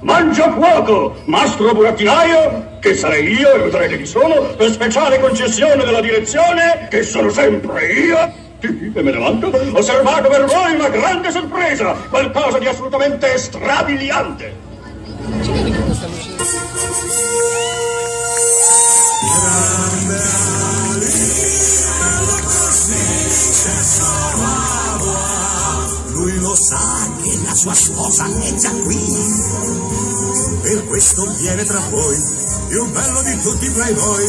Mangia fuoco, mastro burattinaio, che sarei io e vedrete chi sono, per speciale concessione della direzione, che sono sempre io. E me ne vanto, ho servato per voi una grande sorpresa, qualcosa di assolutamente strabiliante. Lui lo sa che la sua sposa è già qui. Per questo viene tra voi, più bello di tutti i playboy.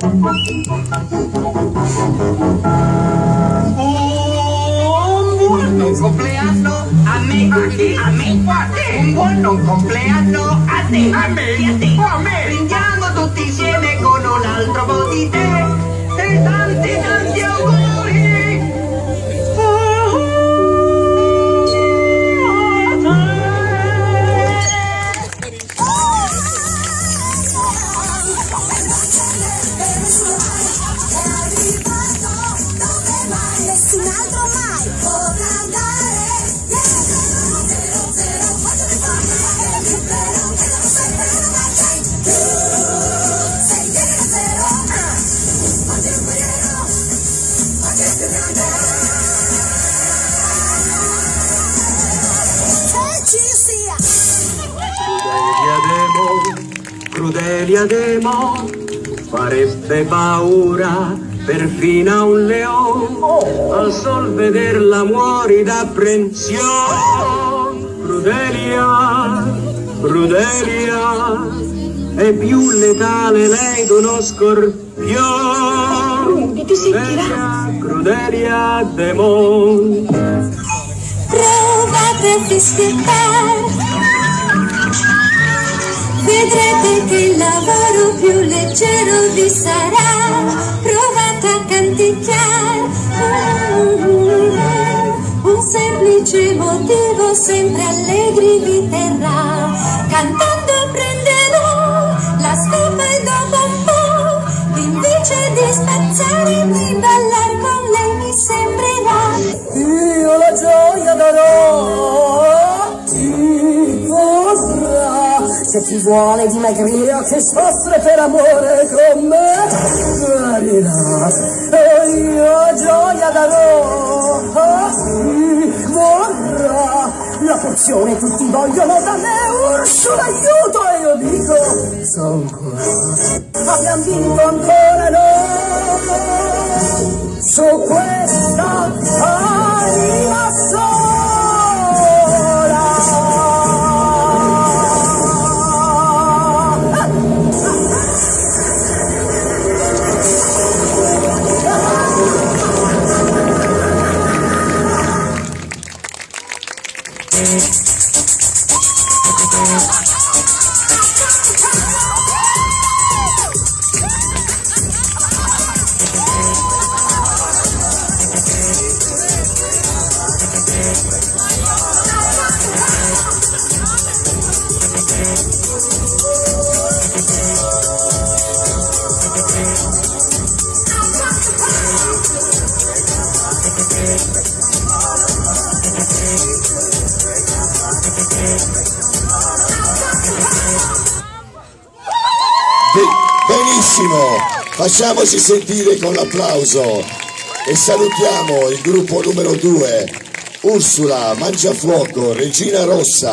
Un a te. Un buon compleanno a te, a me, a te, a me. Tutti insieme con un altro po' di te. E tanti, tanti auguri. Crudelia Demo, farebbe paura perfino a un leone, al sol vederla muori d'apprensione. Crudelia, Crudelia, è più letale lei di uno scorpione. Crudelia, Crudelia Demon. Provate a fischiettare Vedrete che il lavoro più leggero vi sarà. Provate a canticchiare. Un semplice motivo sempre allegri vi terrà. Cantando prenderò la scopa e dopo un po' Invece di spazzare di ballar con lei mi sembrerà. Io la gioia darò, se ti vuole dimagrire che soffre per amore con me, guarirà. E io gioia darò, ti vorrà, la porzione tutti vogliono da me, Ursula aiuto e io dico, son qua, abbiamo vinto ancora noi su questa Thank you. Benissimo, facciamoci sentire con l'applauso e salutiamo il gruppo numero 2, Ursula, Mangiafuoco, Regina Rossa.